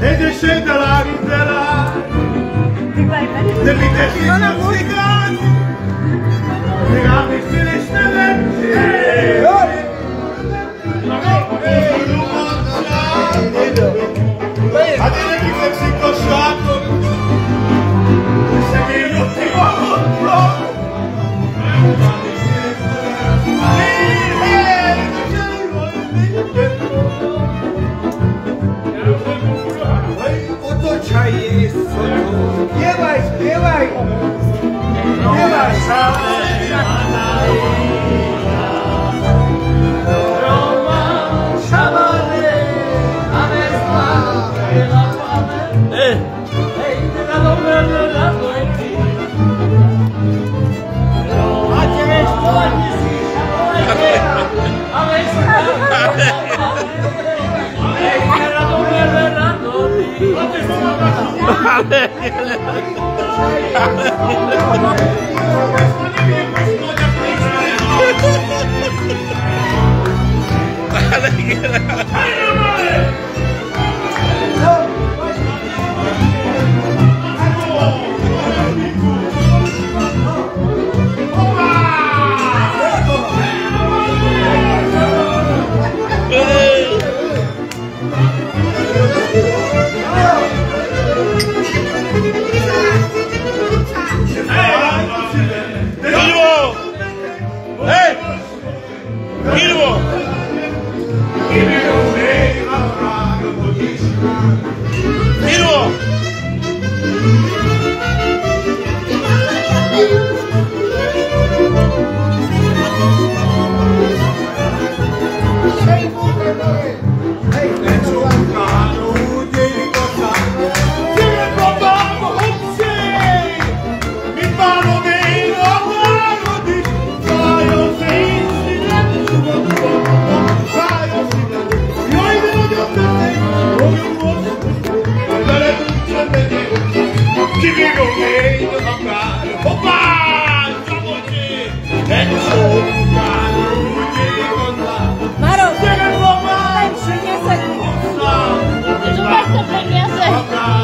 E descende la rindela Dell'identità Non ha musicati Oto czai soto. Śpiewaj, śpiewaj. Śpiewaj. Ilvo! Abraham.